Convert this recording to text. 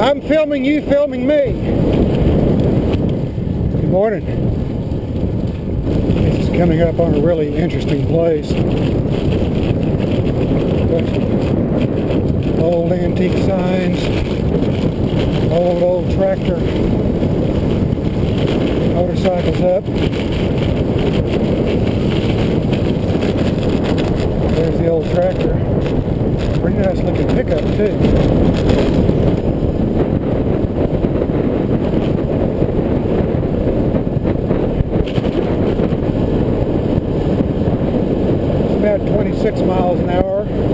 I'm filming you filming me. Good morning. This is coming up on a really interesting place. Old antique signs, old, old tractor, motorcycles up. There's the old tractor. Pretty nice looking pickup too. about 26 miles an hour.